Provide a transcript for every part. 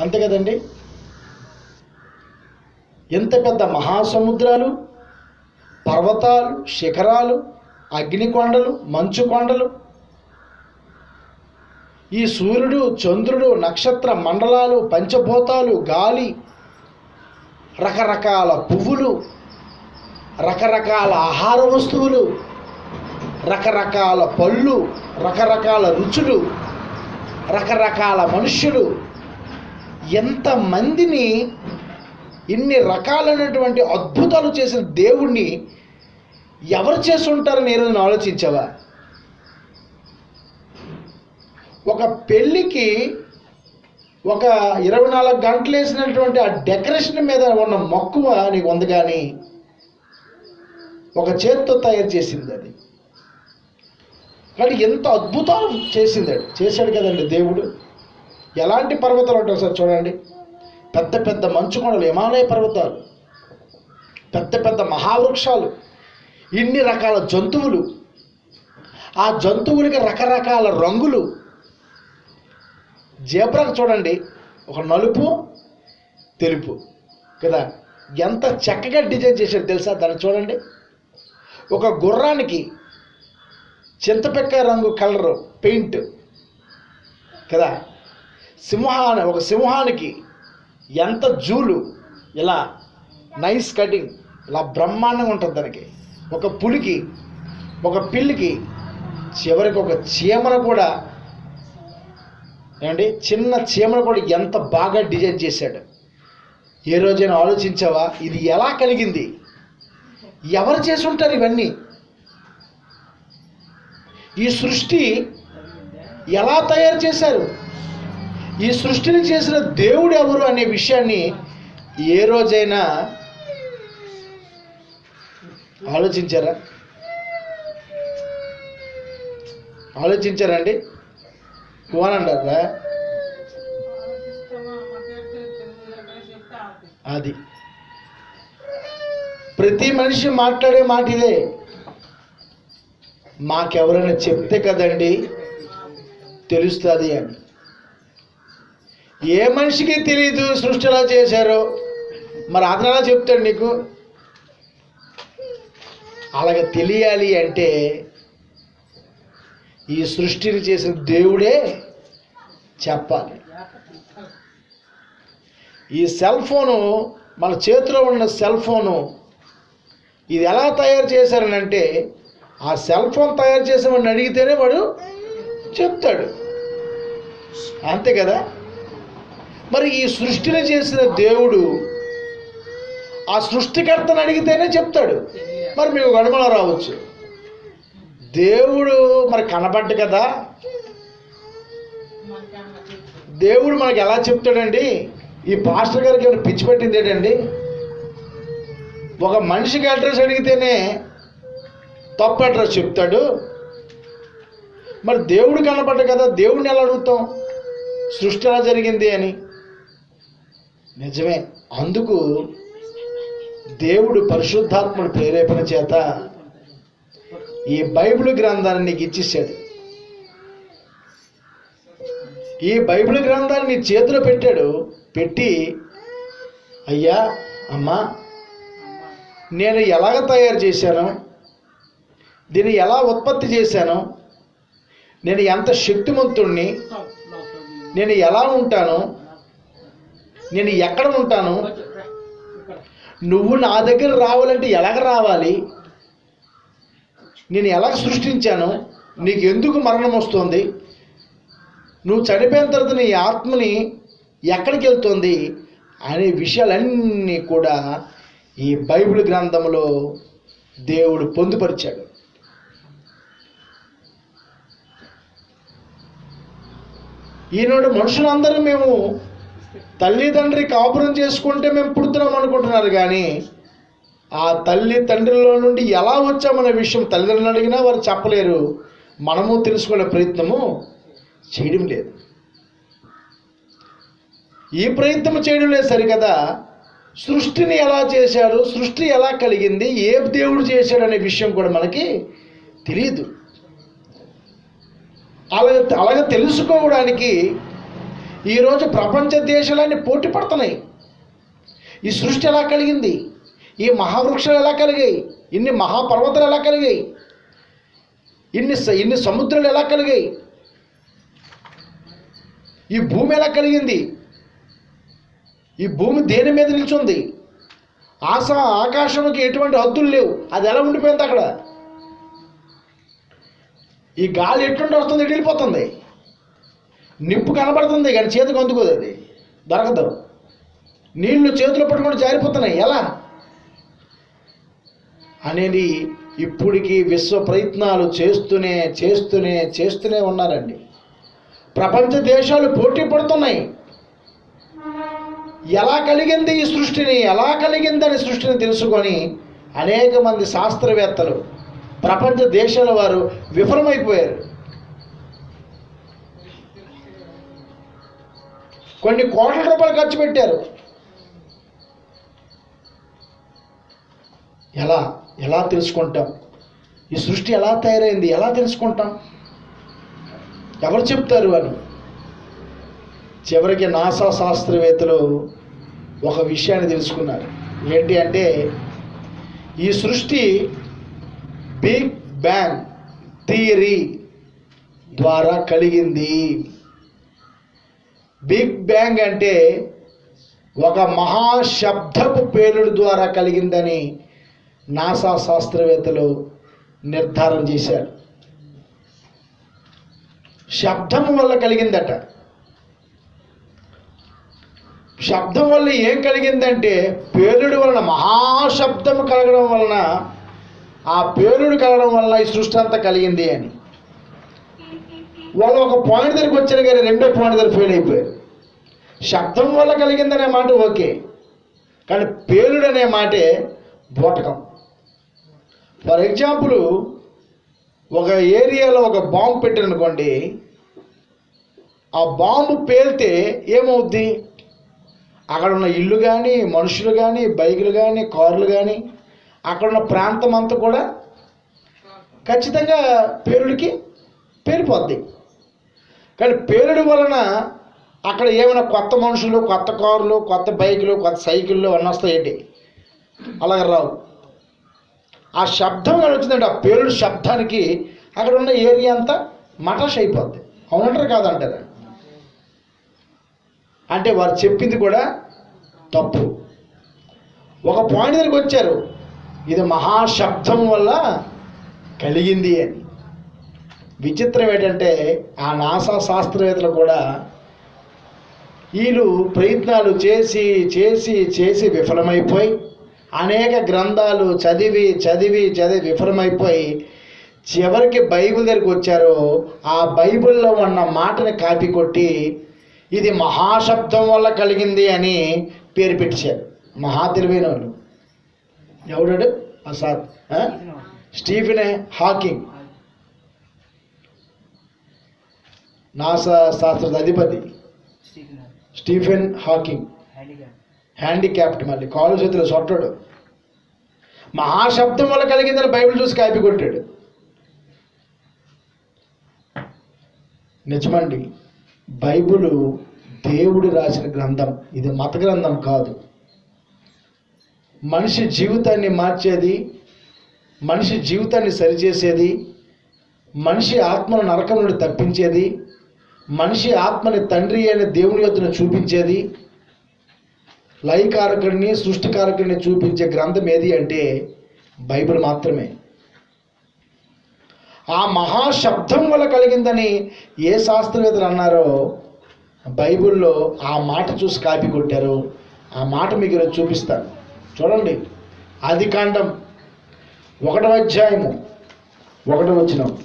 అంతే కదండి? ఎంత పెద్ద మహాసముద్రాలు పర్వతాలు శిఖరాలు అగ్నికొండలు మంచు కొండలు ఈ సూర్యుడు చంద్రుడు నక్షత్ర మండలాలు పంచభూతాలు గాలి రకరకాల పువ్వులు రకరకాల ఆహార వస్తువులు రకరకాల పళ్ళు రకరకాల రుచులు రకరకాల మనుష్యులు ఎంతమందిని ఇన్ని రకాలైనటువంటి అద్భుతాలు చేసిన దేవుణ్ణి ఎవరు చేసి ఉంటారని నేను ఆలోచించావా? ఒక పెళ్ళికి ఒక ఇరవై నాలుగు గంటలు వేసినటువంటి ఆ డెకరేషన్ మీద ఉన్న మక్కువ నీకు ఉంది కానీ ఒక చేత్తో తయారు చేసింది అది. కానీ ఎంత అద్భుతాలు చేసింది అది చేశాడు కదండి దేవుడు. ఎలాంటి పర్వతాలు ఉంటాయి సార్ చూడండి? పెద్ద పెద్ద మంచు కొండలు హిమాలయ పర్వతాలు పెద్ద పెద్ద మహావృక్షాలు ఇన్ని రకాల జంతువులు ఆ జంతువులకి రకరకాల రంగులు. జేబ్రాకు చూడండి ఒక నలుపు తెలుపు కదా? ఎంత చక్కగా డిజైన్ చేశారు తెలుసా? దాన్ని చూడండి. ఒక గుర్రానికి చింతపెక్క రంగు కలరు పెయింట్ కదా? సింహాన ఒక సింహానికి ఎంత జూలు ఇలా నైస్ కటింగ్ ఇలా బ్రహ్మాండంగా ఉంటుంది దానికి. ఒక పులికి ఒక పిల్లికి చివరికి ఒక చీమను కూడా ఏమండి చిన్న చీమను కూడా ఎంత బాగా డిజైన్ చేశాడు. ఏ రోజైనా ఆలోచించావా ఇది ఎలా కలిగింది? ఎవరు చేసి ఉంటారు ఇవన్నీ? ఈ సృష్టి ఎలా తయారు చేశారు? ఈ సృష్టిని చేసిన దేవుడు ఎవరు అనే విషయాన్ని ఏ రోజైనా ఆలోచించారా? ఆలోచించారండి? పోనంటారా అది. ప్రతి మనిషి మాట్లాడే మాట ఇదే. మాకెవరైనా చెప్తే కదండి తెలుస్తుంది అని. ఏ మనిషికి తెలియదు సృష్టి ఎలా చేశారో. మరి అతను ఎలా చెప్తాడు నీకు? అలాగ తెలియాలి అంటే ఈ సృష్టిని చేసిన దేవుడే చెప్పాలి. ఈ సెల్ ఫోను మన చేతిలో ఉన్న సెల్ ఫోను ఇది ఎలా తయారు చేశారనంటే ఆ సెల్ ఫోన్ తయారు చేసామని అడిగితేనే వాడు చెప్తాడు. అంతే కదా? మరి ఈ సృష్టిని చేసిన దేవుడు ఆ సృష్టికర్తను అడిగితేనే చెప్తాడు. మరి మీకు గడమలో రావచ్చు. దేవుడు మరి కనబడ్డు కదా? దేవుడు మనకి ఎలా చెప్తాడండి? ఈ పాస్టర్ గారికి ఏమైనా పిచ్చి పెట్టింది ఏంటండి? ఒక మనిషికి అడ్రస్ అడిగితేనే తప్పు అడ్రస్ చెప్తాడు. మరి దేవుడు కనపడ్డ కదా? దేవుడిని ఎలా అడుగుతాం? సృష్టి ఎలా జరిగింది అని. నిజమే. అందుకు దేవుడు పరిశుద్ధాత్ముడు ప్రేరేపణ చేత ఈ బైబిల్ గ్రంథాన్ని నీకు ఇచ్చేసాడు. ఈ బైబిల్ గ్రంథాన్ని నీ చేతిలో పెట్టాడు పెట్టి అయ్యా అమ్మా నేను ఎలాగ తయారు చేశాను? దీన్ని ఎలా ఉత్పత్తి చేశాను? నేను ఎంత శక్తిమంతుణ్ణి? నేను ఎలా ఉంటాను? నేను ఎక్కడ ఉంటాను? నువ్వు నా దగ్గర రావాలంటే ఎలాగ రావాలి? నేను ఎలా సృష్టించాను? నీకు ఎందుకు మరణం వస్తుంది? నువ్వు చనిపోయిన తర్వాత నీ ఆత్మని ఎక్కడికి వెళ్తుంది? అనే విషయాలన్నీ కూడా ఈ బైబిల్ గ్రంథంలో దేవుడు పొందుపరిచాడు. ఈనాడు మనుషులందరూ మేము తల్లిదండ్రి కాపురం చేసుకుంటే మేము పుడుతున్నాం అనుకుంటున్నారు కానీ ఆ తల్లి తండ్రిలో నుండి ఎలా వచ్చామనే విషయం తల్లిదండ్రులు అడిగినా వారు చెప్పలేరు. మనము తెలుసుకునే ప్రయత్నము చేయడం లేదు. ఈ ప్రయత్నం చేయడం లేదు సరికదా? సృష్టిని ఎలా చేశాడు? సృష్టి ఎలా కలిగింది? ఏ దేవుడు చేశాడు అనే విషయం కూడా మనకి తెలియదు అలా అలాగే తెలుసుకోవడానికి ఈరోజు ప్రపంచ దేశాలన్నీ పోటీ పడుతున్నాయి. ఈ సృష్టి ఎలా కలిగింది? ఈ మహావృక్షాలు ఎలా కలిగాయి? ఇన్ని మహాపర్వతాలు ఎలా కలిగాయి? ఇన్ని ఇన్ని సముద్రాలు ఎలా కలిగాయి? ఈ భూమి ఎలా కలిగింది? ఈ భూమి దేని మీద నిల్చుంది? ఆశ ఆకాశంకి ఎటువంటి హద్దులు లేవు. అది ఎలా ఉండిపోయింది అక్కడ? ఈ గాలి ఎట్లుండి వస్తుంది? ఎటు వెళ్ళిపోతుంది నిప్పు కనబడుతుంది కానీ చేతికి అందుకోదు అది. దొరకదు. నీళ్ళు చేతులు పట్టుకొని జారిపోతున్నాయి. ఎలా? అనేది ఇప్పటికీ విశ్వ ప్రయత్నాలు చేస్తూనే చేస్తూనే చేస్తూనే ఉన్నారండి. ప్రపంచ దేశాలు పోటీ పడుతున్నాయి. ఎలా కలిగింది ఈ సృష్టిని? ఎలా కలిగిందని సృష్టిని తెలుసుకొని అనేక మంది శాస్త్రవేత్తలు ప్రపంచ దేశాల వారు విఫలమైపోయారు. కొన్ని కోట్ల రూపాయలు ఖర్చు పెట్టారు. ఎలా ఎలా తెలుసుకుంటాం? ఈ సృష్టి ఎలా తయారైంది? ఎలా తెలుసుకుంటాం? ఎవరు చెప్తారు అని చివరికి నాసా శాస్త్రవేత్తలు ఒక విషయాన్ని తెలుసుకున్నారు. ఏంటి అంటే ఈ సృష్టి బిగ్ బ్యాంగ్ థియరీ ద్వారా కలిగింది. బిగ్ బ్యాంగ్ అంటే ఒక మహాశబ్దపు పేలుడు ద్వారా కలిగిందని నాసా శాస్త్రవేత్తలు నిర్ధారణ చేశారు. శబ్దం వల్ల కలిగిందట. శబ్దం వల్ల ఏం కలిగిందంటే పేలుడు వలన మహాశబ్దం కలగడం వలన ఆ పేలుడు కలగడం వలన ఈ సృష్టి అంతా కలిగింది అని. వాళ్ళు ఒక పాయింట్ దగ్గరికి వచ్చారు కానీ రెండో పాయింట్ దగ్గర ఫెయిల్ అయిపోయారు. శబ్దం వల్ల కలిగిందనే మాట ఓకే కానీ పేలుడు అనే మాటే బోటకం. ఫర్ ఎగ్జాంపుల్ ఒక ఏరియాలో ఒక బాంబు పెట్టారనుకోండి ఆ బాంబు పేలితే ఏమవుద్ది? అక్కడ ఉన్న ఇల్లు కానీ మనుషులు కానీ బైకులు కానీ కార్లు కానీ అక్కడ ఉన్న ప్రాంతం అంతా కూడా ఖచ్చితంగా పేలుడికి పేలిపోద్ది. కానీ పేలుడు వలన అక్కడ ఏమైనా కొత్త మనుషులు కొత్త కార్లు కొత్త బైకులు కొత్త సైకిళ్ళు అన్నీ వస్తాయండి. అలాగ రావు. ఆ శబ్దం కానీ వచ్చిందంటే ఆ పేలుడు శబ్దానికి అక్కడ ఉన్న ఏరియా అంతా మటాష్ అయిపోద్ది. అవునంటారు కాదంటారు? అంటే వారు చెప్పింది కూడా తప్పు. ఒక పాయింట్ దగ్గరికి వచ్చారు. ఇది మహాశబ్దం వల్ల కలిగింది అని. విచిత్రం ఏంటంటే ఆ నాసా శాస్త్రవేత్తలు కూడా వీళ్ళు ప్రయత్నాలు చేసి చేసి చేసి విఫలమైపోయి అనేక గ్రంథాలు చదివి చదివి చదివి విఫలమైపోయి చివరికి బైబిల్ దగ్గరికి వచ్చారో ఆ బైబిల్లో ఉన్న మాటని కాపీ కొట్టి ఇది మహాశబ్దం వల్ల కలిగింది అని పేరు పెట్టారు మహా తెలివైన వాళ్ళు. ఎవడాడు? అసాద్ స్టీఫెన్ హాకింగ్. నాసా శాస్త్ರದ అధిపతి. Stephen Hawking. హ్యాండిక్యాప్ట్ మళ్ళీ. కాలు చేతిలో సొట్టాడు. మహాశబ్దం వల్ల కలిగిందని బైబిల్ చూసి కాపీ కొట్టాడు. నిజమండి బైబిల్ దేవుడు రాసిన గ్రంథం. ఇది మత గ్రంథం కాదు. మనిషి జీవితాన్ని మార్చేది మనిషి జీవితాన్ని సరిచేసేది మనిషి ఆత్మను నరకం నుండి తప్పించేది మనిషి ఆత్మని తండ్రి అయిన దేవుని యొద్దున చూపించేది లయకారకుడిని సృష్టికారకుడిని చూపించే గ్రంథం ఏది అంటే బైబిల్ మాత్రమే. ఆ మహాశబ్దం వల్ల కలిగిందని ఏ శాస్త్రవేత్తలు అన్నారో బైబిల్లో ఆ మాట చూసి కాపీ కొట్టారు. ఆ మాట మీకు ఈరోజు చూపిస్తాను. చూడండి. ఆది కాండం ఒకటవ అధ్యాయము ఒకటవ వచ్చినాం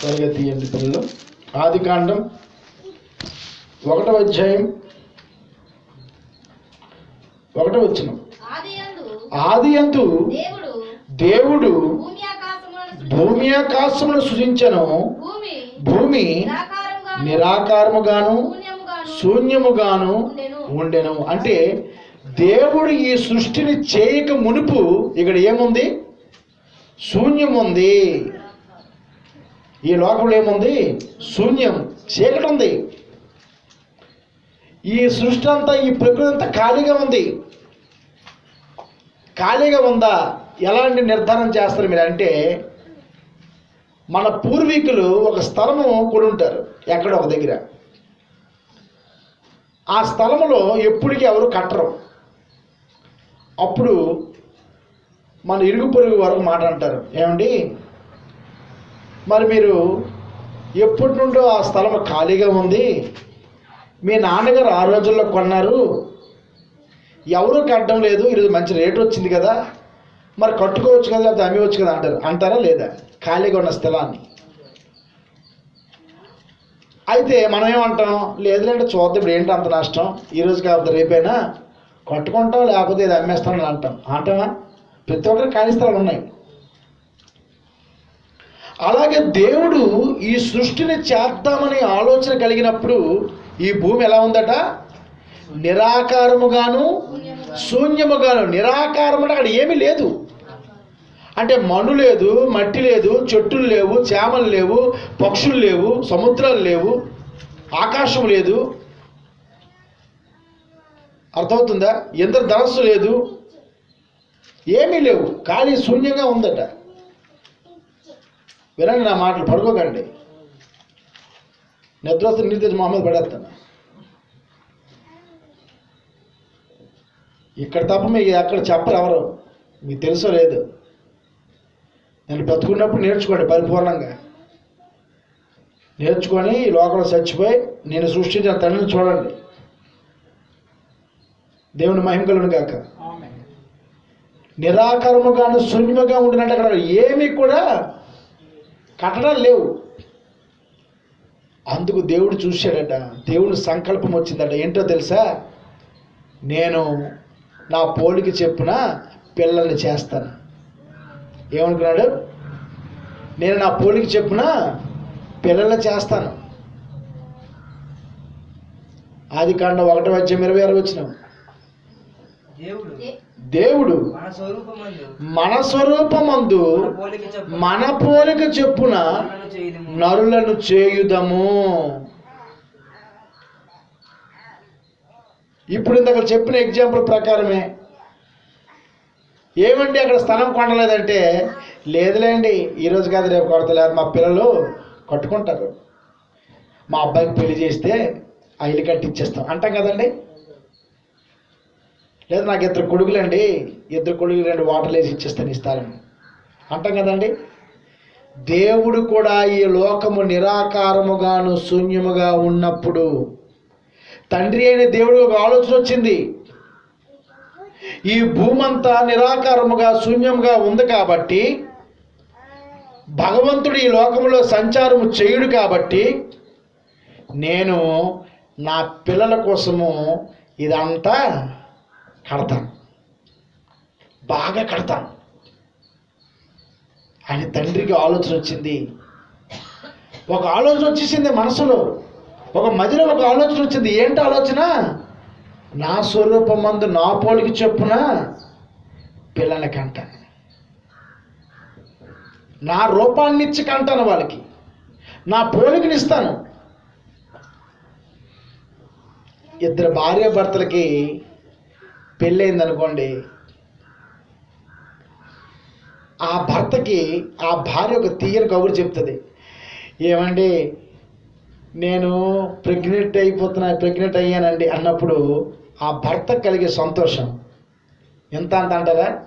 త్వరగా తీయండి పిల్లలు ఆది కాండం ఒకటవ అధ్యాయం ఒకటవ వచ్చినాం ఆది అందు దేవుడు భూమి ఆకాశమును సృజించను. భూమి నిరాకారముగాను శూన్యముగాను. ఉండెను. అంటే దేవుడు ఈ సృష్టిని చేయక మునుపు ఇక్కడ ఏముంది? శూన్యం ఉంది ఈ లోకంలో ఏముంది? శూన్యం చీకటి ఉంది. ఈ సృష్టి అంతా ఈ ప్రకృతి అంతా ఖాళీగా ఉంది. ఖాళీగా ఉందా? ఎలాంటి నిర్ధారణ చేస్తారు మీరు? అంటే మన పూర్వీకులు ఒక స్థలము కొని ఉంటారు ఎక్కడ ఒక దగ్గర. ఆ స్థలములో ఎప్పటికీ ఎవరు కట్టరు. అప్పుడు మన ఇరుగు పొరుగు వరకు మాట అంటారు. ఏమండి? మరి మీరు ఎప్పటి నుండో ఆ స్థలం ఖాళీగా ఉంది? మీ నాన్నగారు ఆ రోజుల్లో కొన్నారు. ఎవరు కట్టడం లేదు ఈరోజు మంచి రేటు వచ్చింది కదా. మరి కట్టుకోవచ్చు కదా లేకపోతే అమ్మవచ్చు కదా అంటారు. అంటారా లేదా? ఖాళీగా ఉన్న స్థలాన్ని. అయితే మనం ఏమంటాం లేదులేంటే చూద్దాం ఇప్పుడు ఏంటి అంత నష్టం. ఈరోజు కాకపోతే రేపైనా కట్టుకుంటాం లేకపోతే ఇది అమ్మేస్తాం అని అంటాం. అంటామా? ప్రతి ఒక్కరికి ఖాళీ స్థలాలు ఉన్నాయి. అలాగే దేవుడు ఈ సృష్టిని చేద్దామని ఆలోచన కలిగినప్పుడు ఈ భూమి ఎలా ఉందట? నిరాకారముగాను శూన్యముగాను. నిరాకారం అంటే అక్కడ ఏమీ లేదు. అంటే మను లేదు మట్టి లేదు చెట్టులు లేవు చేమలు లేవు పక్షులు లేవు సముద్రాలు లేవు ఆకాశం లేదు. అర్థమవుతుందా? ఇంద్రధనస్సు లేదు. ఏమీ లేవు. ఖాళీ శూన్యంగా ఉందట. వినండి నా మాటలు పడుకోకండి. నిద్రస్తు నీరు తెచ్చి మొహమ్మద్ పడేస్తాను. ఇక్కడ తప్ప మీకు అక్కడ చెప్పరు ఎవరు. మీకు తెలుసో లేదు. నేను బతుకున్నప్పుడు నేర్చుకోండి పరిపూర్ణంగా. నేర్చుకొని లోకంలో చచ్చిపోయి నేను సృష్టించిన తండ్రిని చూడండి. దేవుని మహిమకలను గాక. నిరాకరముగాను శూన్యముగా ఉండినట్టు అక్కడ ఏమీ కూడా కట్టడాలు లేవు. అందుకు దేవుడు చూశాడట. దేవుని సంకల్పం వచ్చిందట. ఏంటో తెలుసా? నేను నా పోలిక చెప్పున పిల్లల్ని చేస్తాను. ఏమనుకున్నాడు? నేను నా పోలిక చెప్పున పిల్లల్ని చేస్తాను. ఆది కాండ ఒకటో అధ్యాయం ఇరవై ఆరు వచ్చిన. దేవుడు మన స్వరూపమందు మన పోలిక చొప్పున నరులను చేయుదుము. ఇప్పుడు ఇందాక చెప్పిన ఎగ్జాంపుల్ ప్రకారమే. ఏమండి అక్కడ స్థలం కొనలేదంటే లేదులేండి ఈరోజు కాదు రేపు కొడతలేదు మా పిల్లలు కట్టుకుంటారు. మా అబ్బాయికి పెళ్ళి చేస్తే ఆ ఇల్లు కట్టిచ్చేస్తాం. అంటాం కదండి? లేదు నాకు ఇద్దరు కొడుకులండి. ఇద్దరు కొడుకులు రెండు వాటర్లు వేసి ఇచ్చేస్తాను ఇస్తారని అంటాం కదండి? దేవుడు కూడా ఈ లోకము నిరాకారముగాను శూన్యముగా ఉన్నప్పుడు తండ్రి అయిన దేవుడు ఒక ఆలోచన వచ్చింది. ఈ భూమంతా నిరాకారముగా శూన్యముగా ఉంది కాబట్టి భగవంతుడు ఈ లోకములో సంచారము చేయుడు కాబట్టి నేను నా పిల్లల కోసము ఇదంతా కడతాను బాగా కడతాను ఆయన తండ్రికి ఆలోచన వచ్చింది. ఒక ఆలోచన వచ్చేసింది మనసులో. ఒక మధ్యలో ఒక ఆలోచన వచ్చింది. ఏంటి ఆలోచన? నా స్వరూపం మందు నా పోలికి చొప్పున పిల్లల్ని కంటాను. నా రూపాన్ని ఇచ్చి కంటాను వాళ్ళకి. నా పోలికని ఇస్తాను. ఇద్దరు భార్య పెళ్ళైంది పెళ్ళయింది అనుకోండి ఆ భర్తకి ఆ భార్య ఒక తీయని కబురు చెప్తుంది. ఏమండి నేను ప్రెగ్నెంట్ అయిపోతున్నా ప్రెగ్నెంట్ అయ్యానండి అన్నప్పుడు ఆ భర్త కలిగే సంతోషం. ఎంత అంత అంటారా?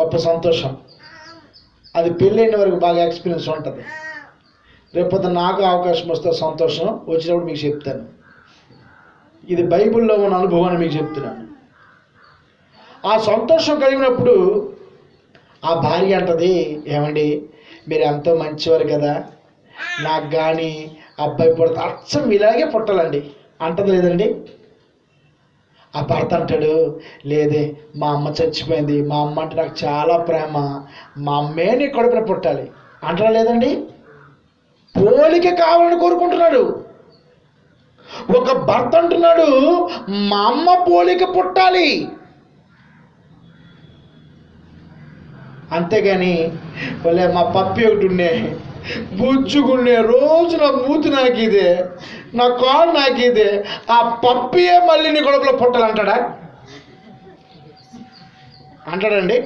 గొప్ప సంతోషం. అది పెళ్ళైన వరకు బాగా ఎక్స్పీరియన్స్ ఉంటుంది. రేపొద్దు నాకు అవకాశం వస్తే సంతోషం వచ్చినప్పుడు మీకు చెప్తాను. ఇది బైబిల్లో ఉన్న అనుభవాన్ని మీకు చెప్తున్నాను. ఆ సంతోషం కలిగినప్పుడు ఆ భార్య అంటది ఏమండి మీరు ఎంతో మంచివారు కదా. నాకు కానీ అబ్బాయి పుడత అచ్చం ఇలాగే పుట్టాలండి. అంటది లేదండి? ఆ భర్త అంటాడు లేదే మా అమ్మ చచ్చిపోయింది. మా అమ్మ అంటే నాకు చాలా ప్రేమ. మా అమ్మే నీ కడుపున పుట్టాలి. అంటారా లేదండి? పోలిక కావాలని కోరుకుంటున్నాడు. ఒక భర్త అంటున్నాడు మా అమ్మ పోలిక పుట్టాలి. అంతేగాని వాళ్ళే మా పప్పి ఒకటి ఉండే బుచ్చుకునే రోజు నా మూతి నాకు ఇదే నా కాలు నాకు ఇదే ఆ పప్పియే మళ్ళీ నీ కొడుకులో పుట్టాలంటాడా? అంటాడండి?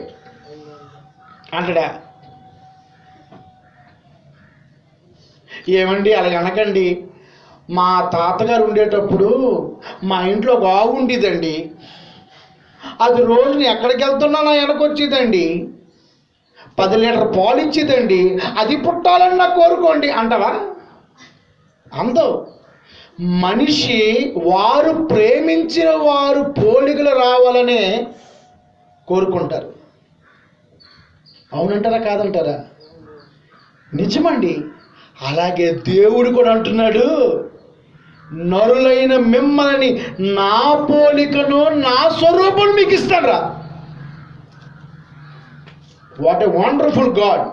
అంటాడా? ఏమండి అలాగ అనకండి. మా తాతగారు ఉండేటప్పుడు మా ఇంట్లో బాగుండేదండి అది రోజుని ఎక్కడికి వెళ్తున్నా నా వెనకొచ్చేదండి. పది లీటర్ పాలు ఇచ్చేదండి. అది పుట్టాలని నాకు కోరుకోండి అంటవా? అందో మనిషి వారు ప్రేమించిన వారు పోలికలు రావాలనే కోరుకుంటారు. అవునంటారా కాదంటారా? నిజమండి. అలాగే దేవుడు కూడా అంటున్నాడు నరులైన మిమ్మల్ని నా పోలికను నా స్వరూపం మీకు ఇస్తాడ్రా. వాట్ ఎ వండర్ఫుల్ గాడ్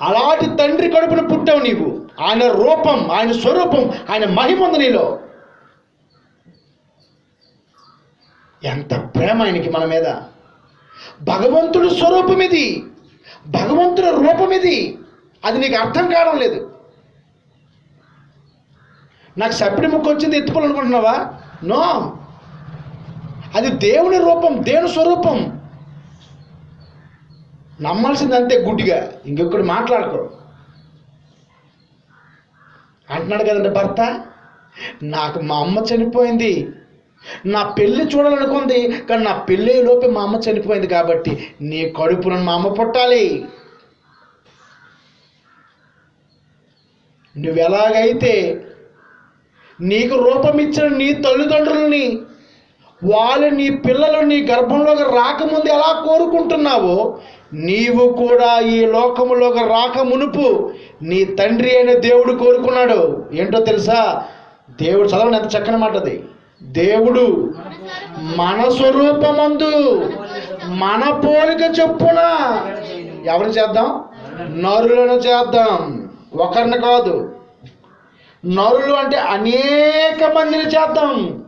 అలాంటి తండ్రి కడుపున పుట్టావు నీవు. ఆయన రూపం ఆయన స్వరూపం ఆయన మహిమ ఉంది నీలో. ఎంత ప్రేమ ఆయనకి మన మీద. భగవంతుడు స్వరూపం ఇది. భగవంతుడి రూపం ఇది. అది నీకు అర్థం కావడం లేదు. నాకు సప్పిడి ముక్కు వచ్చింది ఎత్తుకోవాలనుకుంటున్నావా? నో. అది దేవుని రూపం దేవుని స్వరూపం. నమ్మాల్సింది అంతే గుడ్డిగా. ఇంకొకటి మాట్లాడకూడదు అంటున్నాడు కదండి భర్త నాకు మా అమ్మ చనిపోయింది. నా పెళ్ళి చూడాలనుకుంది కానీ నా పెళ్ళి లోపే మా అమ్మ చనిపోయింది కాబట్టి నీ కడుపున మా అమ్మ పుట్టాలి. నువ్వెలాగైతే నీకు రూపం ఇచ్చిన నీ తల్లిదండ్రులని వాళ్ళు నీ పిల్లలు నీ గర్భంలోకి రాకముందు ఎలా కోరుకుంటున్నావో నీవు కూడా ఈ లోకములోకి రాక మునుపు నీ తండ్రి అయిన దేవుడు కోరుకున్నాడు. ఏంటో తెలుసా? దేవుడు చదవండి ఎంత చక్కని మాటది దేవుడు మన స్వరూపమందు మన పోలిక చొప్పున ఎవరిని చేద్దాం? నరులను చేద్దాం. ఒకరిని కాదు. నరులు అంటే అనేక మందిని చేద్దాం.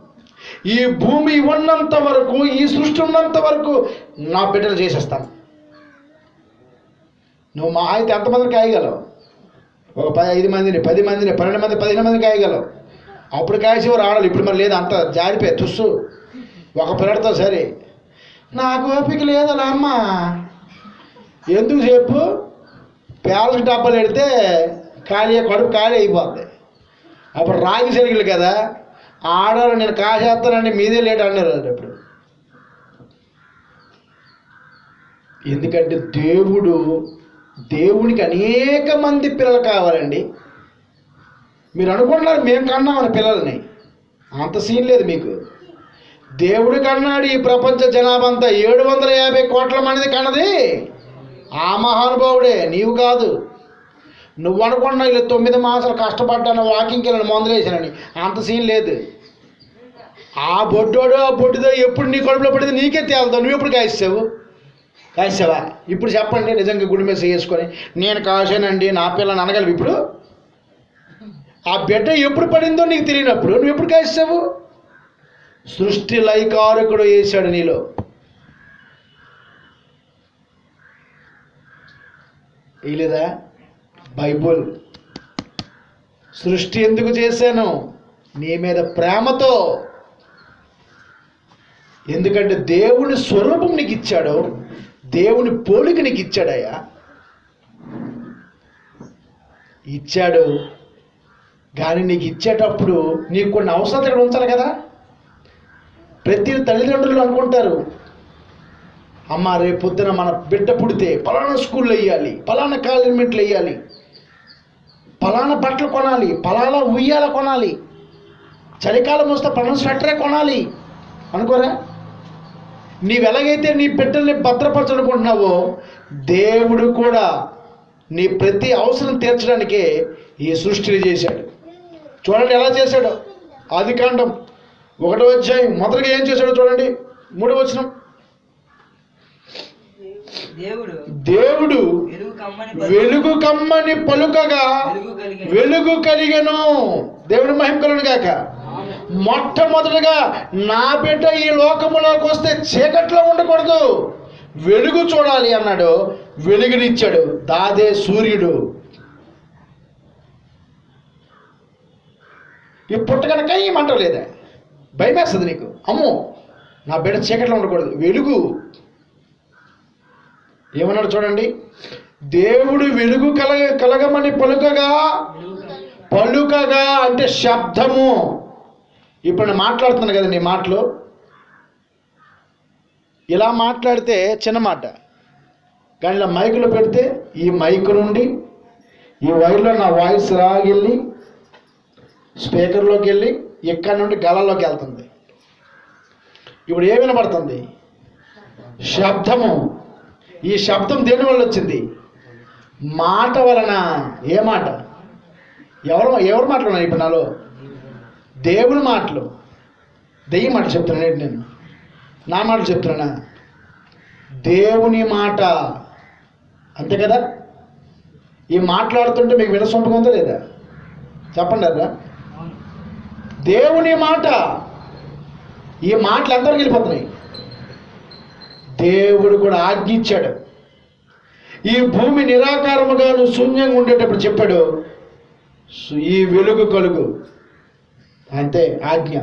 ఈ భూమి ఉన్నంత వరకు ఈ సృష్టి ఉన్నంత వరకు నా బిడ్డలు చేసేస్తాను. నువ్వు మా అయితే ఎంతమందిని కాయగలవు? ఒక పది ఐదు మందిని పది మందిని పన్నెండు మంది పదిహేను మందిని కాయగలవు. అప్పుడు కాసేవారు ఆడాలి ఇప్పుడు మరి లేదు అంత జారిపోయి తుస్సు. ఒక పిల్లడితో సరే నాకు ఓపిక లేదలా అమ్మ. ఎందుకు చెప్పు? పేలకి డబ్బాలు పెడితే ఖాళీ కడుపు ఖాళీ అయిపోద్ది. అప్పుడు రాగి సరిగలు కదా ఆడవాళ్ళు నేను కాసేస్తానండి మీదే లేట్ అన్నారు అప్పుడు. ఎందుకంటే దేవుడు దేవునికి అనేక మంది పిల్లలు కావాలండి. మీరు అనుకుంటున్నారు మేము కన్నామని పిల్లల్ని? అంత సీన్ లేదు మీకు. దేవుడు కన్నాడు ఈ ప్రపంచ జనాభా అంతా ఏడు వందల యాభై కోట్ల మంది కన్నది. ఆ మహానుభావుడే నీవు కాదు. నువ్వు అనుకున్నా ఇలా తొమ్మిది మాసాలు కష్టపడ్డాను వాకింగ్కి వెళ్ళాను మందులు వేసానని. అంత సీన్ లేదు. ఆ బొడ్డోడు ఆ బొడ్డుదో ఎప్పుడు నీ కడుపులో పడితే నీకే తేలుతావు నువ్వు ఎప్పుడు కాయిస్తావు కాయిస్తావా ఇప్పుడు చెప్పండి నిజంగా గుడి మీద చేసుకొని నేను కాశానండి నా పిల్లని అనగలవు ఇప్పుడు? ఆ బిడ్డ ఎప్పుడు పడిందో నీకు తెలియనప్పుడు నువ్వు ఎప్పుడు కాయిస్తావు సృష్టి లైకారకుడు వేశాడు నీలో. వేయలేదా? బైబుల్. సృష్టి ఎందుకు చేశాను? నీ మీద ప్రేమతో. ఎందుకంటే దేవుని స్వరూపం నీకు ఇచ్చాడు దేవుని పోలిక నీకు ఇచ్చాడయ్యా ఇచ్చాడు. కానీ నీకు ఇచ్చేటప్పుడు నీకు కొన్ని అవసరాలు ఇక్కడ ఉంచాలి కదా? ప్రతి తల్లిదండ్రులు అనుకుంటారు. అమ్మ రేపు పొద్దున మన బిడ్డ పుడితే పలానా స్కూల్లో వేయాలి పలానా కాలిమెంట్లు వేయాలి. పలానా బట్టలు కొనాలి పలానా ఉయ్యాల కొనాలి చలికాలం వస్తే పలానా స్వెటరే కొనాలి. అనుకోరా? నీవెలాగైతే నీ బిడ్డల్ని భద్రపరచాలనుకుంటున్నావో దేవుడు కూడా నీ ప్రతి అవసరం తీర్చడానికే ఈ సృష్టిని చేశాడు. చూడండి ఎలా చేశాడు. ఆది కాండం ఒకటో అధ్యాయం మొదటిగా ఏం చేశాడో చూడండి. మూడో దేవుడు దేవుడు వెలుగు కమ్మని పలుకగా వెలుగు కలిగిన. దేవుడి మహిమ కలుగును గాక. మొట్టమొదటిగా నా బిడ్డ ఈ లోకములోకి వస్తే చీకట్లో ఉండకూడదు. వెలుగు చూడాలి అన్నాడు. వెలుగునిచ్చాడు. దాదే సూర్యుడు. ఈ పుట్టగనక ఏమంటలేదా భయమేస్తుంది నీకు. అమ్మో నా బిడ్డ చీకట్లో ఉండకూడదు. వెలుగు. ఏమన్నాడు చూడండి? దేవుడు వెలుగు కలగ కలగమని పలుకగా పలుకగా అంటే శబ్దము. ఇప్పుడు నేను మాట్లాడుతున్నాను కదా నీ మాటలు. ఇలా మాట్లాడితే చిన్న మాట. కానీ ఇలా మైకులో పెడితే ఈ మైకు నుండి ఈ వైర్లో నా వాయిస్ రాగిళ్ళి స్పీకర్లోకి వెళ్ళి ఇక్కడ నుండి గలలోకి వెళ్తుంది. ఇప్పుడు ఏ వినపడుతుంది శబ్దము. ఈ శబ్దం దేని వల్ల వచ్చింది? మాట వలన. ఏ మాట? ఎవరు ఎవరు మాట్లాడినారు ఇప్పుడు నాలో? దేవుని మాటలు. దెయ్యం మాట చెప్తున్నాను ఏంటి నేను? నా మాట చెప్తున్నా దేవుని మాట. అంతే కదా? ఈ మాట్లాడుతుంటే మీకు వినసొంపుగా ఉందా లేదా? చెప్పండి అదా దేవుని మాట. ఈ మాటలు ఎంతవరకు వెళ్ళిపోతున్నాయి. దేవుడు కూడా ఆజ్ఞించాడు. ఈ భూమి నిరాకారముగాను శూన్యంగా ఉండేటప్పుడు చెప్పాడు ఈ వెలుగు కలుగు. అంతే ఆజ్ఞ.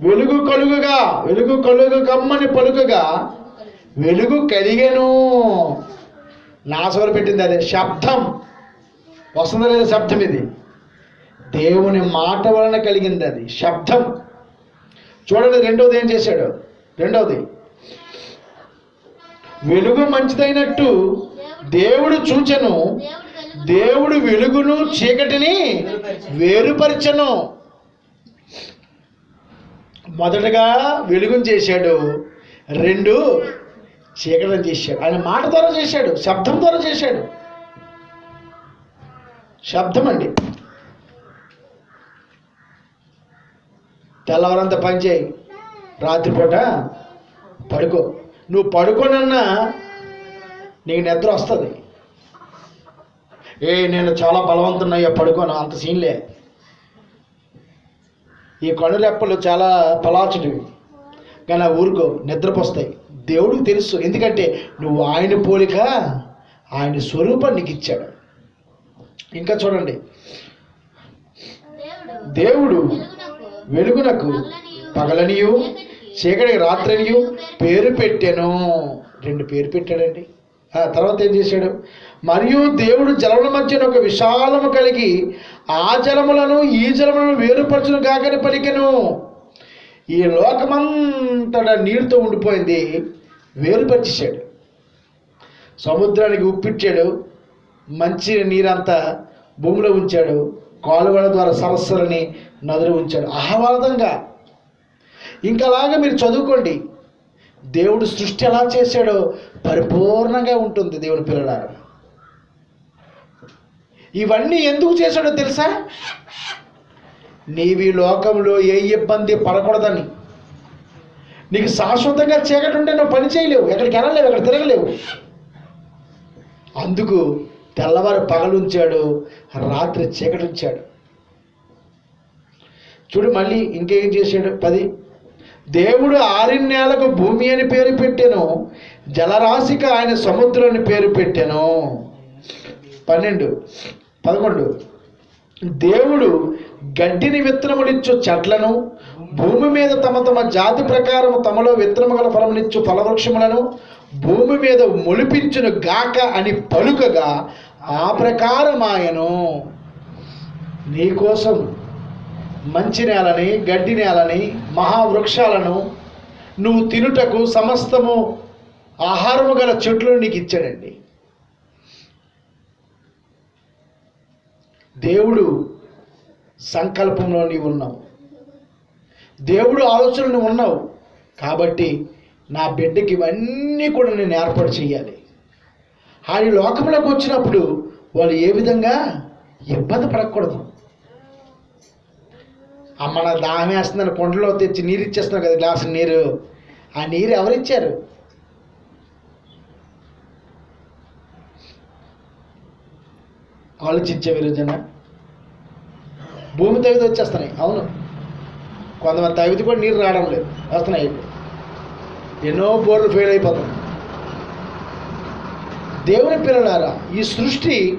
వెలుగు కలుగుగా వెలుగు కలుగు కమ్మని పలుకుగా వెలుగు కలిగెను. నాసవరు పెట్టింది అదే శబ్దం. వస్తుందా లేదా శబ్దం ఇది? దేవుని మాట వలన కలిగింది అది శబ్దం. చూడండి రెండవది ఏం చేశాడు? రెండవది వెలుగు మంచిదైనట్టు దేవుడు చూచెను దేవుడు వెలుగును చీకటిని వేరుపరచను. మొదటగా వెలుగును చేశాడు రెండు చీకటిని చేశాడు. ఆయన మాట ద్వారా చేశాడు శబ్దం ద్వారా చేశాడు. శబ్దం అండి. తెల్లవారంతా పని చేయి. రాత్రిపూట పడుకో. నువ్వు పడుకోనన్నా నీకు నిద్ర వస్తుంది. ఏ నేను చాలా బలవంతున్నాయ్యా పడుకోను అంత సీన్లే ఈ కనురెప్పలు చాలా పలాచుడివి కానీ ఆ ఊరుకో నిద్రపోస్తాయి. దేవుడికి తెలుసు. ఎందుకంటే నువ్వు ఆయన పోలిక ఆయన స్వరూపం నీకు ఇచ్చాడు. ఇంకా చూడండి. దేవుడు దేవుడు వెలుగునకు పగలనియు చీకటికి రాత్రనియు పేరు పెట్టాను. రెండు పేరు పెట్టాడండి. ఆ తర్వాత ఏం చేశాడు? మరియు దేవుడు జలముల మధ్యన ఒక విశాలము కలిగి ఆ జలములను ఈ జలములను వేరుపరచును కాకని పలికెను. ఈ లోకమంతట నీరుతో ఉండిపోయింది. వేరుపరిచేశాడు. సముద్రానికి ఉప్పిచ్చాడు. మంచి నీరంతా భూమిలో ఉంచాడు. కాలువల ద్వారా సరస్సులని నదులు ఉంచాడు. ఆహ్లాదంగా. ఇంకలాగా మీరు చదువుకోండి. దేవుడు సృష్టి ఎలా చేశాడో పరిపూర్ణంగా ఉంటుంది దేవుని పిల్లలారా. ఇవన్నీ ఎందుకు చేశాడో తెలుసా? నీవి లోకంలో ఏ ఇబ్బంది పడకూడదని. నీకు శాశ్వతంగా చీకటి ఉంటే నువ్వు పని చేయలేవు. ఎక్కడికి వెళ్ళలేవు ఎక్కడ తిరగలేవు. అందుకు తెల్లవారు పగలుంచాడు రాత్రి చీకటించాడు. చూడు మళ్ళీ ఇంకేం చేశాడు? పది. దేవుడు ఆరిన్నేలకు భూమి అని పేరు పెట్టాను జలరాశికి ఆయన సముద్రం అని పేరు పెట్టాను. పన్నెండు. పదకొండు. దేవుడు గడ్డిని విత్తనములిచ్చు చెట్లను భూమి మీద తమ తమ జాతి ప్రకారం తమలో విత్తనము గల ఫలమునిచ్చు ఫలవృక్షములను భూమి మీద మొలిపించును గాక అని పలుకగా ఆ ప్రకారం ఆయను నీకోసం మంచి నేలని గడ్డి నేలని మహావృక్షాలను నువ్వు తినుటకు సమస్తము ఆహారము గల చెట్లు నీకు ఇచ్చాడండి. దేవుడు సంకల్పంలో నీవు ఉన్నావు. దేవుడు ఆలోచనలు ఉన్నావు. కాబట్టి నా బిడ్డకి ఇవన్నీ కూడా నేను ఏర్పాటు చేయాలి. ఆయన లోకంలోకి వచ్చినప్పుడు వాళ్ళు ఏ విధంగా ఇబ్బంది పడకూడదు. అమ్మ దాహం వేస్తుందని కొండలో తెచ్చి నీరు ఇచ్చేస్తున్నావు కదా గ్లాసు నీరు. ఆ నీరు ఎవరిచ్చారు ఆలోచించే విరోజన భూమి తవ్విది వచ్చేస్తున్నాయి. అవును. కొంతమంది తవ్విది కూడా నీరు రావడం లేదు. వస్తున్నాయి. ఎన్నో బోర్లు ఫెయిల్ అయిపోతున్నాయి. దేవుని పిల్లలారా ఈ సృష్టి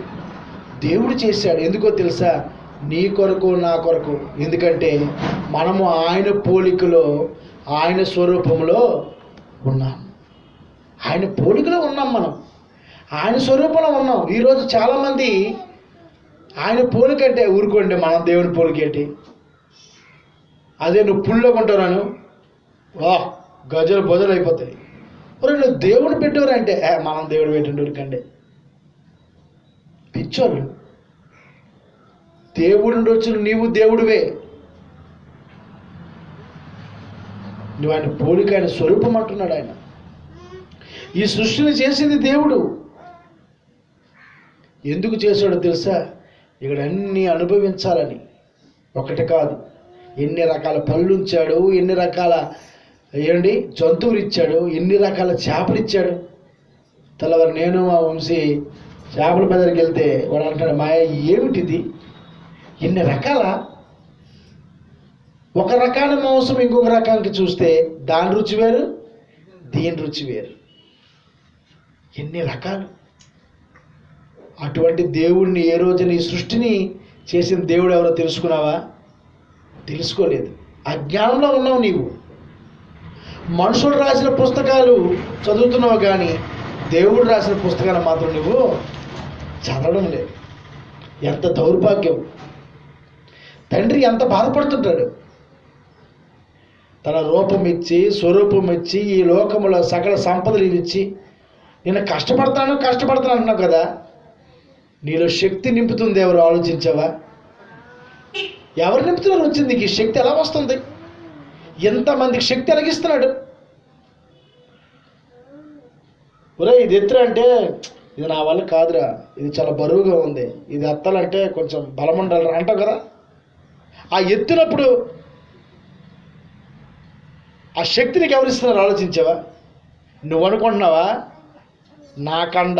దేవుడు చేశాడు. ఎందుకో తెలుసా? నీ కొరకు నా కొరకు. ఎందుకంటే మనము ఆయన పోలికలో ఆయన స్వరూపంలో ఉన్నాం. ఆయన పోలికలో ఉన్నాం మనం. ఆయన స్వరూపంలో ఉన్నాం. ఈరోజు చాలామంది ఆయన పోలికంటే ఊరుకోండి మనం దేవుని పోలికేంటి అదే నువ్వు పుల్లో కొంటున్నాను వా గజలు బొజలు అయిపోతాయి. ఒరే నువ్వు దేవుడు పెట్టేవారు అంటే? మనం దేవుడు పెట్టండి పిచ్చోళ్ళు. దేవుడు ఉండొచ్చు నీవు దేవుడివే. నువ్వు ఆయన పోలిక ఆయన స్వరూపం అంటున్నాడు ఆయన. ఈ సృష్టిని చేసింది దేవుడు. ఎందుకు చేశాడో తెలుసా? ఇక్కడ అన్నీ అనుభవించాలని. ఒకటి కాదు. ఎన్ని రకాల పళ్ళు ఉంచాడు ఎన్ని రకాల ఏమండి? జంతువులు ఇచ్చాడు ఎన్ని రకాల చేపలు ఇచ్చాడు తెల్లవారు నేను మా వంశీ చేపల బజార్కి వెళ్తే వాడు అంటాడు మాయ ఏమిటిది? ఎన్ని రకాల? ఒక రకాల మాంసం ఇంకొక రకానికి చూస్తే దాని రుచి వేరు దీని రుచి వేరు. ఎన్ని రకాలు? అటువంటి దేవుడిని ఏ రోజున ఈ సృష్టిని చేసిన దేవుడు ఎవరో తెలుసుకున్నావా? తెలుసుకోలేదు. అజ్ఞానంలో ఉన్నావు నీవు. మనుషులు రాసిన పుస్తకాలు చదువుతున్నావు కానీ దేవుడు రాసిన పుస్తకాలు మాత్రం నువ్వు చదవడం లేదు. ఎంత దౌర్భాగ్యం. తండ్రి ఎంత బాధపడుతుంటాడు. తన రూపం ఇచ్చి స్వరూపం ఇచ్చి ఈ లోకములో సకల సంపదలు ఇచ్చి నేను కష్టపడతాను కష్టపడతాను అంటున్నావు కదా. నీలో శక్తి నింపుతుంది ఎవరు ఆలోచించావా? ఎవరు నింపుతున్నారు వచ్చింది నీకు ఈ శక్తి ఎలా వస్తుంది? ఎంతమందికి శక్తి అలగిస్తున్నాడు ఒరే ఇది ఎత్తురా అంటే ఇది నా వల్ల కాదురా. ఇది చాలా బరువుగా ఉంది. ఇది ఎత్తాలంటే కొంచెం బలం ఉండాలి అంటావు కదా? ఆ ఎత్తినప్పుడు ఆ శక్తి నీకు ఎవరిస్తున్నారు ఆలోచించావా? నువ్వు అనుకుంటున్నావా? నా కండ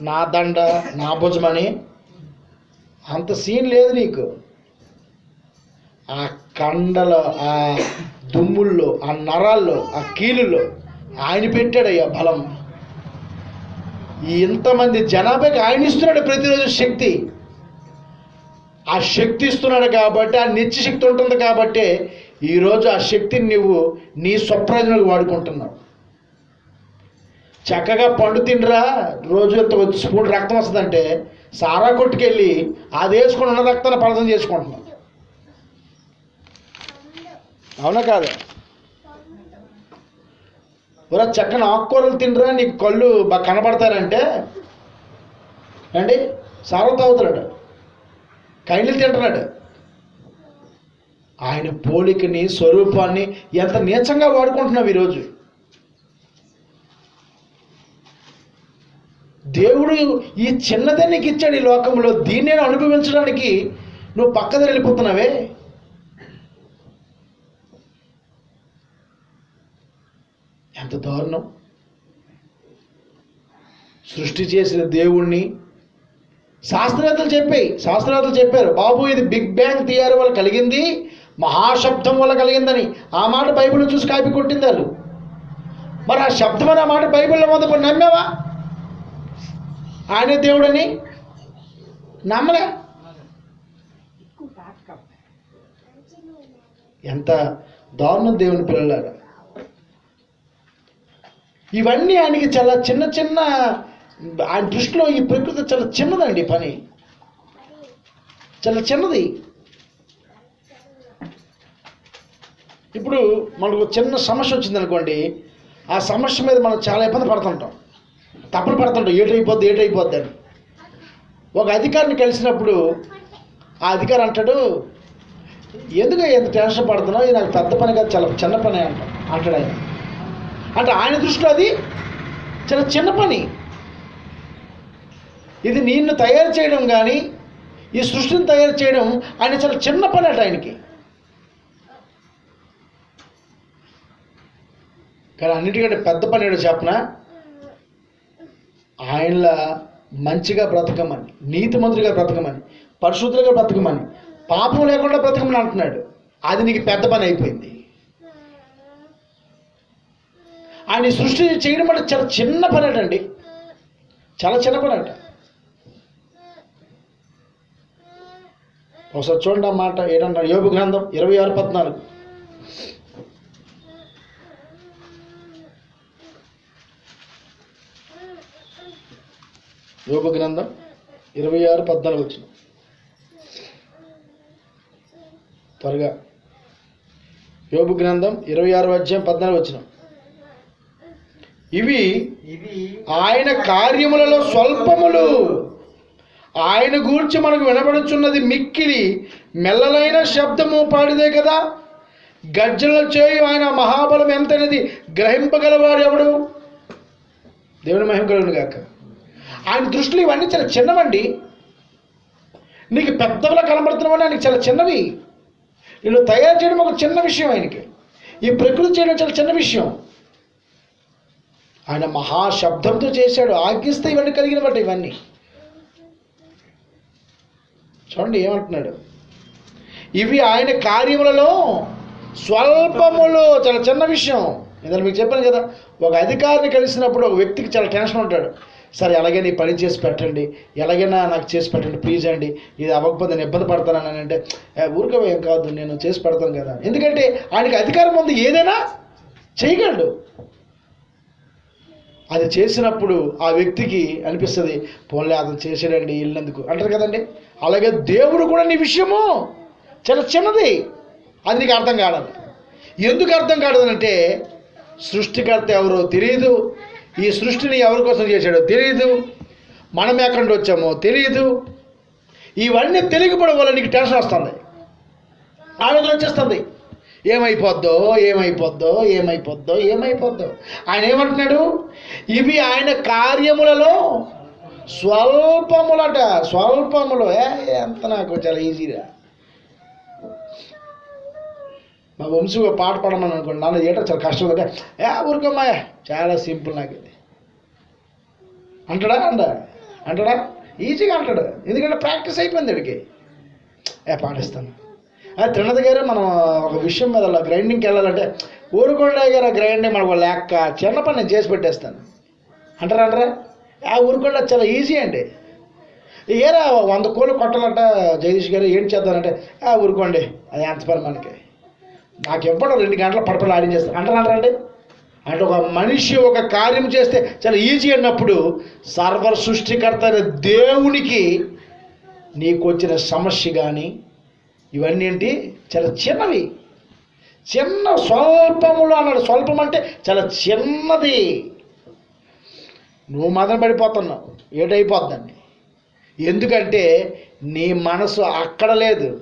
నా దండ నా భుజమని అంత సీన్ లేదు నీకు. ఆ కండలో ఆ దుమ్ముల్లో ఆ నరాల్లో ఆ కీలుల్లో ఆయన పెట్టాడయ్యా బలం. ఇంతమంది జనాభాకి ఆయన ఇస్తున్నాడు ప్రతిరోజు శక్తి. ఆ శక్తి ఇస్తున్నాడు కాబట్టి ఆ నిత్య శక్తి ఉంటుంది కాబట్టి ఈరోజు ఆ శక్తిని నువ్వు నీ స్వప్రయోజనాలకు వాడుకుంటున్నావు. చక్కగా పండు తిండ్రా రోజు ఎంత స్పూన్ రక్తం వస్తుందంటే సారా కొట్టుకెళ్ళి అది వేసుకుని ఉన్న రక్తాన్ని పలసం చేసుకుంటున్నావు. అవునా కాదు? ఒరా చక్కని ఆకుకూరలు తినరా? నీకు కళ్ళు బాగా కనబడతారంటే? అండి సారం తాగుతున్నాడు. కైలు తింటున్నాడు. ఆయన పోలికని స్వరూపాన్ని ఎంత నీచంగా వాడుకుంటున్నావు ఈరోజు? దేవుడు ఈ చిన్నదే నీకు ఇచ్చాడు ఈ లోకంలో. దీన్నే అనుభవించడానికి నువ్వు పక్కన వెళ్ళిపోతున్నావే ఎంత దారుణం. సృష్టి చేసిన దేవుణ్ణి శాస్త్రవేత్తలు చెప్పాయి శాస్త్రవేత్తలు చెప్పారు బాబు ఇది బిగ్ బ్యాంగ్ థియరీ వల్ల కలిగింది మహాశబ్దం వల్ల కలిగిందని. ఆ మాట బైబిల్ చూసి కాపీ కొట్టింది వాళ్ళు. మరి ఆ శబ్దం అనే మాట బైబిల్లో మొదలు నమ్మావా? ఆయనే దేవుడని నమ్మలే. ఎంత దారుణం దేవుని పిల్లలారా. ఇవన్నీ ఆయనకి చాలా చిన్న చిన్న ఆయన దృష్టిలో ఈ ప్రకృతి చాలా చిన్నదండి పని. చాలా చిన్నది. ఇప్పుడు మనకు చిన్న సమస్య వచ్చింది అనుకోండి ఆ సమస్య మీద మనం చాలా ఇబ్బంది పడుతుంటాం. తప్పులు పడుతుంటాం. ఏటైపోద్ది ఏటైపోద్ది అని. ఒక అధికారిని కలిసినప్పుడు ఆ అధికారి అంటాడు ఎందుకు ఎంత టెన్షన్ పడుతున్నావు? ఇది నాకు పెద్ద పని కాదు చాలా చిన్న పని అంట అంటాడు ఆయన. అంటే ఆయన దృష్టిలో అది చాలా చిన్న పని. ఇది నిన్ను తయారు చేయడం కానీ ఈ సృష్టిని తయారు చేయడం ఆయన చాలా చిన్న పని అట ఆయనకి. కానీ అన్నిటికంటే పెద్ద పని ఏడో చెప్పనా? ఆయనలా మంచిగా బ్రతకమని నీతిమంతుడిగా బ్రతకమని పరిశుద్ధులుగా బ్రతకమని పాపం లేకుండా బ్రతకమని అంటున్నాడు. అది నీకు పెద్ద పని అయిపోయింది. ఆయన సృష్టి చేయడం అంటే చాలా చిన్న పని అండి చాలా చిన్న పని అంట. ఒకసారి చూడండి ఆ మాట ఏంటంటారు యోగు గ్రంథం ఇరవై ఆరు పద్నాలుగు. యోగ గ్రంథం ఇరవై ఆరు పద్నాలుగు వచ్చిన. త్వరగా. యోగు గ్రంథం ఇరవై ఆరు అధ్యాయం పద్నాలుగు వచ్చినాం. ఇవి ఆయన కార్యములలో స్వల్పములు. ఆయన గూర్చి మనకు వినబడుచున్నది మిక్కిలి మెల్లలైన శబ్దము పాడిదే కదా. గర్జనలు చేయు ఆయన మహాబలం ఎంతనేది గ్రహింపగలవాడు ఎవడు? దేవుని మహిమ కలుగును గాక. ఆయన దృష్టిలో ఇవన్నీ చాలా చిన్నవండి. నీకు పెద్దవిలా కనబడుతున్నవని ఆయనకి చాలా చిన్నవి. వీళ్ళు తయారు చేయడం ఒక చిన్న విషయం ఆయనకి. ఈ ప్రకృతి చేయడం చాలా చిన్న విషయం. ఆయన మహాశబ్దంతో చేశాడు. ఆజ్ఞిస్తే ఇవన్నీ కలిగిన బట్ట ఇవన్నీ. చూడండి ఏమంటున్నాడు? ఇవి ఆయన కార్యములలో స్వల్పములో. చాలా చిన్న విషయం. ఇందులో మీకు చెప్పాను కదా ఒక అధికారిని కలిసినప్పుడు ఒక వ్యక్తికి చాలా టెన్షన్ ఉంటాడు. సరే ఎలాగైనా నీ పని చేసి పెట్టండి. ఎలాగైనా నాకు చేసి పెట్టండి ప్లీజ్ అండి. ఇది అవ్వకపోతే నేను ఇబ్బంది పడతానని అంటే ఊరికే ఏం కాదు నేను చేసి పెడతాను కదా. ఎందుకంటే ఆయనకి అధికారం ఉంది ఏదైనా చేయగలడు. అది చేసినప్పుడు ఆ వ్యక్తికి అనిపిస్తుంది పోన్లే అతను చేసాడండి వెళ్ళినందుకు అంటారు కదండి. అలాగే దేవుడు కూడా నీ విషయము చాలా చిన్నది. అది నీకు అర్థం కాదు ఎందుకు అర్థం కాడదంటే సృష్టికర్త ఎవరో తెలియదు ఈ సృష్టిని ఎవరి కోసం చేశాడో తెలియదు మనం ఎక్కడి నుండి వచ్చామో తెలియదు ఇవన్నీ తెలియకపోవడం వల్ల నీకు టెన్షన్ వస్తుంది. ఆలోచన వచ్చేస్తుంది. ఏమైపోద్దో ఏమైపోద్దో ఏమైపోద్దో ఏమైపోద్దో. ఆయన ఏమంటున్నాడు? ఇవి ఆయన కార్యములలో స్వల్పములట. స్వల్పములు. ఏ ఎంత నాకు చాలా ఈజీరా మా వంశీ పాట పాడమని అనుకోండి. నాన్న ఏటో చాలా కష్టం అంటే ఏ ఊరుకోమ్మా. చాలా సింపుల్ నాకు ఇది. అంటాడా? అంట. అంటాడా? ఈజీగా అంటాడు. ఎందుకంటే ప్రాక్టీస్ అయిపోయింది వీడికి. ఏ పాటిస్తాను త్రినది గారు మనం ఒక విషయం మీద అలా గ్రైండింగ్కి వెళ్ళాలంటే ఊరుకొండ గారు గ్రైండింగ్ మనకు లెక్క చిన్న పని నేను చేసి పెట్టేస్తాను. అంటారా అంటారా? ఆ ఊరుకొండ చాలా ఈజీ అండి. ఏరా వంద కోళ్ళు కొట్టాలంట జగదీష్ గారు ఏం చేద్దానంటే ఆ ఊరుకోండి అది ఎంత పని మనకి. నాకు ఇవ్వడం రెండు గంటల పడపలు ఆడించేస్తాను అంటారా అంటారండి అంటే ఒక మనిషి ఒక కార్యం చేస్తే చాలా ఈజీ అన్నప్పుడు సర్వ సృష్టికర్త అయిన దేవునికి నీకు వచ్చిన సమస్య కానీ ఇవన్నీ ఏంటి? చాలా చిన్నవి. చిన్న స్వల్పములు అన్నాడు. స్వల్పం అంటే చాలా చిన్నది. నువ్వు మదన పడిపోతున్నావు. ఏటైపోద్దండి ఎందుకంటే నీ మనసు అక్కడ లేదు.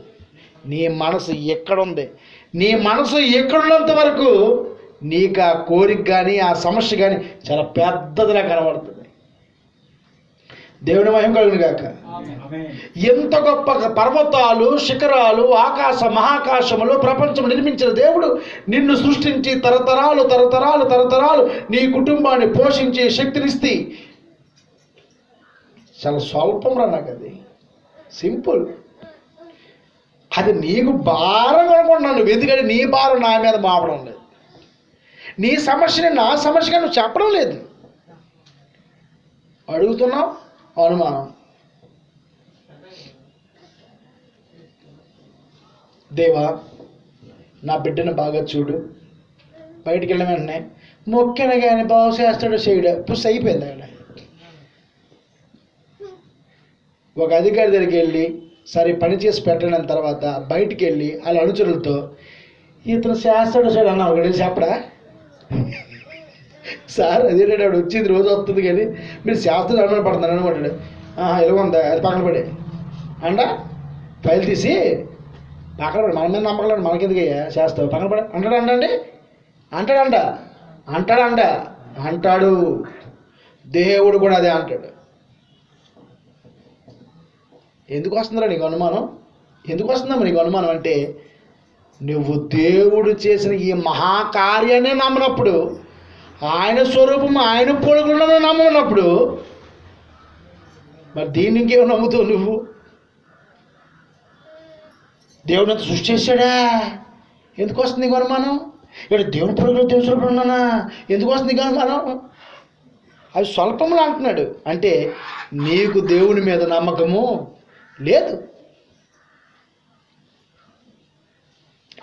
నీ మనసు ఎక్కడుంది నీ మనసు ఎక్కడున్నంత వరకు నీకు ఆ కోరిక కానీ ఆ సమస్య కానీ చాలా పెద్దదిలా కనబడుతుంది. దేవుని మహిమ కలుగును గాక. ఎంత గొప్ప పర్వతాలు శిఖరాలు ఆకాశ మహాకాశములు ప్రపంచం నిర్మించిన దేవుడు నిన్ను సృష్టించి తరతరాలు తరతరాలు తరతరాలు నీ కుటుంబాన్ని పోషించి శక్తినిస్తే చాలా స్వల్పం రా నాకు అది. సింపుల్. అది నీకు భారం అనుకుంటున్నాను. నువ్వు ఎందుకంటే నీ భారం నా మీద మాపడం లేదు. నీ సమస్యని నా సమస్యగా నువ్వు చెప్పడం లేదు. అడుగుతున్నావు? అనుమానం. దేవా నా బిడ్డను బాగా చూడు. బయటికి వెళ్ళిన వెంటనే మొక్కిన కానీ బాగు చేస్తాడు చేయడు. పుస్ అయిపోయింది అక్కడ ఒక అధికారి దగ్గరికి వెళ్ళి సరే పని చేసి పెట్టడం తర్వాత బయటికి వెళ్ళి వాళ్ళ అనుచరులతో ఇతను చేస్తాడు చేయడు అన్నా ఒకటి చెప్పడా సార్ అదేంటంటే ఆవిడ వచ్చింది రోజు వస్తుంది కానీ మీరు శాస్త్రం అనుమాన పడుతున్నారు అనుకుంటాడు ఇలా ఉందా అది పక్కన పడే అంట ఫైల్ తీసి పక్కన పడి మన మీద నమ్మకం మనకెందుకయ్యా చేస్తావు పక్కన పడి అంటాడు అండి? అంటాడంట అంటాడంట అంటాడు. దేవుడు కూడా అదే అంటాడు. ఎందుకు వస్తుందిరా నీకు అనుమానం? ఎందుకు వస్తుందమ్మా నీకు అనుమానం అంటే నువ్వు దేవుడు చేసిన ఈ మహాకార్యాన్ని నమ్మనప్పుడు ఆయన స్వరూపం ఆయన పోలుకున్నదని నమ్మనప్పుడు మరి దీన్ని ఇంకేమో నమ్ముతావు నువ్వు? దేవుడు అంత సృష్టి చేశాడా? ఎందుకు వస్తుంది నీకు అనుమానం? ఇక్కడ దేవుని పొరుగులో దేవుని ఉన్నానా? ఎందుకు వస్తుంది నీకు మనం అవి స్వల్పములు అంటున్నాడు. అంటే నీకు దేవుని మీద నమ్మకము లేదు.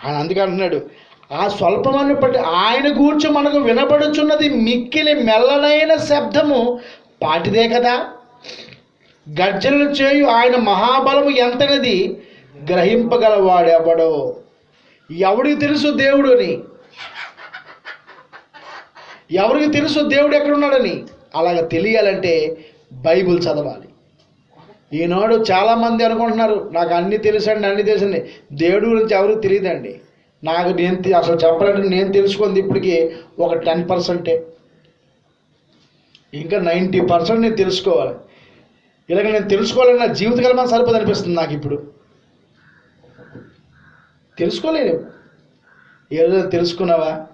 ఆయన అందుకే అంటున్నాడు ఆ స్వల్పమాన్ని బట్టి ఆయన గూర్చి మనకు వినబడుచున్నది మిక్కిలి మెల్లనైన శబ్దము పాటిదే కదా. గర్జనలు చేయు ఆయన మహాబలము ఎంతనది గ్రహింపగలవాడెవడో. ఎవడికి తెలుసు దేవుడు అని? ఎవరికి తెలుసు దేవుడు ఎక్కడున్నాడని? అలాగ తెలియాలంటే బైబిల్ చదవాలి. ఈనాడు చాలామంది అనుకుంటున్నారు నాకు అన్నీ తెలుసండి అన్నీ తెలుసండి. దేవుడి గురించి ఎవరికి తెలియదండి. నాకు నేను అసలు చెప్పాలంటే నేను తెలుసుకుంది ఇప్పటికి ఒక టెన్ పర్సెంటే. ఇంకా నైంటీ పర్సెంట్ నేను తెలుసుకోవాలి. ఇలాగ నేను తెలుసుకోవాలని నా జీవితకాలం సరిపోదు అనిపిస్తుంది నాకు ఇప్పుడు. తెలుసుకోలేను. ఏ తెలుసుకున్నావా?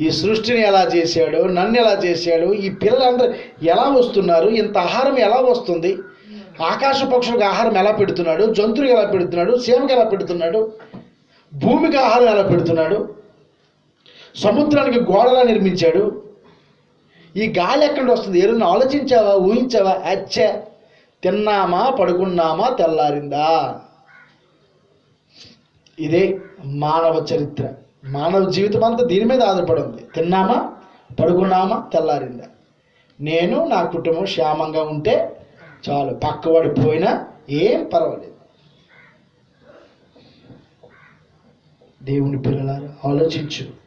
ఈ సృష్టిని ఎలా చేశాడు? నన్ను ఎలా చేశాడు? ఈ పిల్లలందరూ ఎలా వస్తున్నారు? ఇంత ఆహారం ఎలా వస్తుంది? ఆకాశ పక్షులకు ఆహారం ఎలా పెడుతున్నాడు? జంతువులకు ఎలా పెడుతున్నాడు? సీమకి ఎలా పెడుతున్నాడు? భూమికి ఆహారం ఎలా పెడుతున్నాడు సముద్రానికి గోడలా నిర్మించాడు. ఈ గాలి ఎక్కడి వస్తుంది? ఏదైనా ఆలోచించావా? ఊహించావా? అచ్చే తిన్నామా? పడుకున్నామా? తెల్లారిందా? ఇదే మానవ చరిత్ర. మానవ జీవితం అంతా దీని మీద ఆధారపడి ఉంది తిన్నామా? పడుకున్నామా? తెల్లారిందా? నేను నా కుటుంబం క్షేమంగా ఉంటే చాలు. పక్కవాడి పోయినా ఏం పర్వాలేదు. దేవుని పిల్లలారా ఆలోచించు.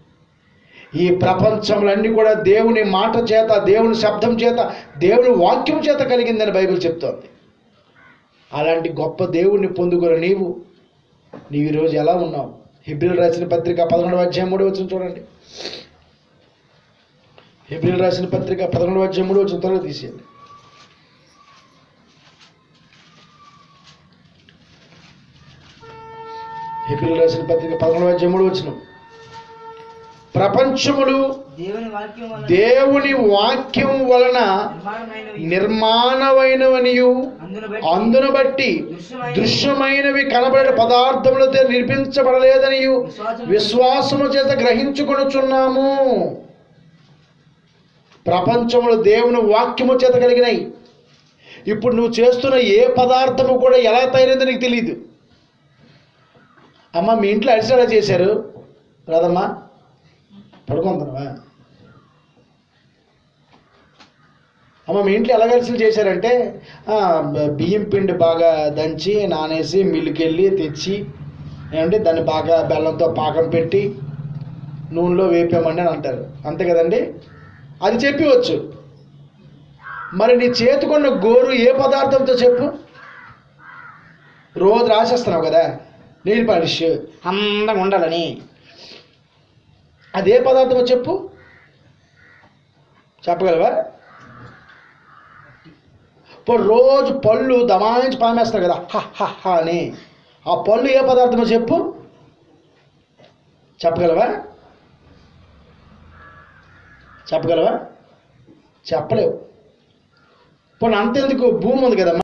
ఈ ప్రపంచంలన్నీ కూడా దేవుని మాట చేత దేవుని శబ్దం చేత దేవుని వాక్యం చేత కలిగిందని బైబిల్ చెప్తోంది. అలాంటి గొప్ప దేవుణ్ణి పొందుకున్న నీవు నీవు ఈరోజు ఎలా ఉన్నావు? హిబ్రిల్ రాసిన పత్రిక పదకొండవ అధ్యాయం మూడు వచ్చిన చూడండి. హిబ్రిల్ రాసిన పత్రిక పదకొండవ అధ్యాయం మూడు వచ్చిన త్వరగా తీసేయండి. హిబ్రిల్ రాసిన పత్రిక పదకొండవ అధ్యాయం మూడు వచ్చిన ప్రపంచములు దేవుని వాక్యం వలన నిర్మాణమైనవనియు. అందును బట్టి దృశ్యమైనవి. కనబడే పదార్థములతో నిర్మించబడలేదనియు. విశ్వాసము విశ్వాసము చేత గ్రహించుకొనుచున్నాము. ప్రపంచములు దేవుని వాక్యము చేత కలిగినాయి. ఇప్పుడు నువ్వు చేస్తున్న ఏ పదార్థము కూడా ఎలా తయారైందో నీకు తెలియదు అమ్మ మీ ఇంట్లో అరిసి చేశారు? రాదమ్మా పడుకుంటున్నావా? అమ్మ మీ ఇంట్లో ఎలా కలిసి చేశారంటే బియ్యం పిండి బాగా దంచి నానేసి మిల్లుకెళ్ళి తెచ్చి ఏమంటే దాన్ని బాగా బెల్లంతో పాకం పెట్టి నూనెలో వేపామండి అని అంటారు. అంతే కదండి? అది చెప్పవచ్చు. మరి నీ చేతికున్న గోరు ఏ పదార్థంతో చెప్పు? రోజు రాసేస్తున్నావు కదా? నీళ్ళు పాలిష్ అందంగా ఉండాలని అది ఏ పదార్థమో చెప్పు. చెప్పగలవా? ఇప్పుడు రోజు పళ్ళు దమాయించి పామేస్తారు కదా. హ హ హ అని. ఆ పళ్ళు ఏ పదార్థమో చెప్పు. చెప్పగలవా? చెప్పగలవా? చెప్పలేవు. పోనీ అంతెందుకు? భూమి ఉంది కదా